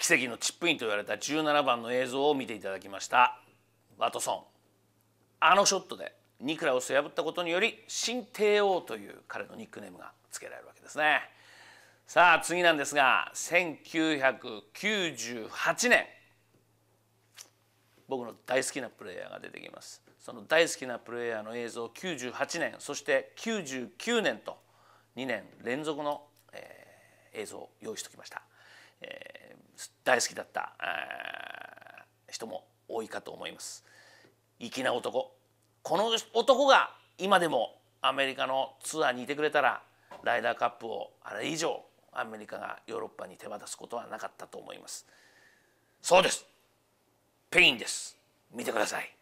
奇跡のチップインと言われた17番の映像を見ていただきました。ワトソン。あのショットでニクラウスを破ったことにより新帝王という彼のニックネームが付けられるわけですね。さあ次なんですが1998年。僕の大好きなプレーヤーが出てきます。その大好きなプレーヤーの映像98年そして99年と2年連続の、えー、映像を用意しておきました、えー、大好きだった、えー、人も多いかと思います。粋な男。この男が今でもアメリカのツアーにいてくれたらライダーカップをあれ以上アメリカがヨーロッパに手渡すことはなかったと思います。そうです。ペインです。見てください。